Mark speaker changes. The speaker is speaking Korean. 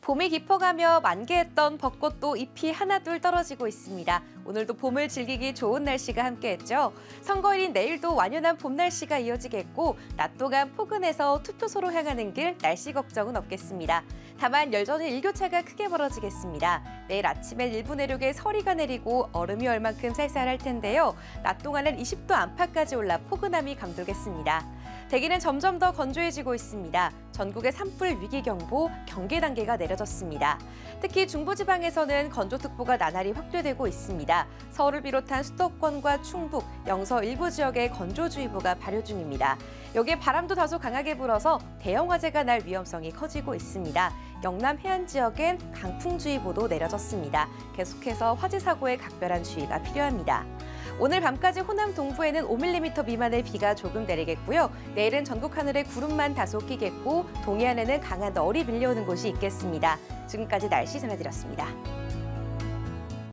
Speaker 1: 봄이 깊어가며 만개했던 벚꽃도 잎이 하나둘 떨어지고 있습니다. 오늘도 봄을 즐기기 좋은 날씨가 함께했죠. 선거일인 내일도 완연한 봄 날씨가 이어지겠고 낮 동안 포근해서 투표소로 향하는 길 날씨 걱정은 없겠습니다. 다만 여전히 일교차가 크게 벌어지겠습니다. 내일 아침엔 일부 내륙에 서리가 내리고 얼음이 얼만큼 쌀쌀할 텐데요. 낮 동안은 20도 안팎까지 올라 포근함이 감돌겠습니다. 대기는 점점 더 건조해지고 있습니다. 전국에 산불 위기경보, 경계 단계가 내려졌습니다. 특히 중부지방에서는 건조특보가 나날이 확대되고 있습니다. 서울을 비롯한 수도권과 충북, 영서 일부 지역에 건조주의보가 발효 중입니다. 여기에 바람도 다소 강하게 불어서 대형 화재가 날 위험성이 커지고 있습니다. 영남 해안 지역엔 강풍주의보도 내려졌습니다. 계속해서 화재 사고에 각별한 주의가 필요합니다. 오늘 밤까지 호남 동부에는 5mm 미만의 비가 조금 내리겠고요. 내일은 전국 하늘에 구름만 다소 끼겠고 동해안에는 강한 널이 밀려오는 곳이 있겠습니다. 지금까지 날씨 전해드렸습니다.